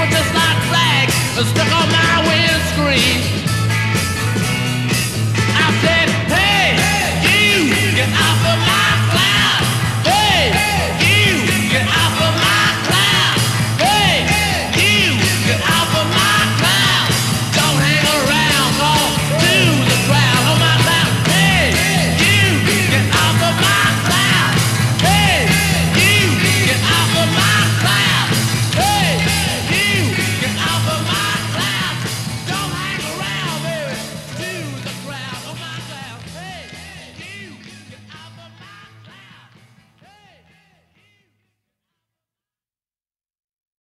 were just like flags stuck on my windscreen.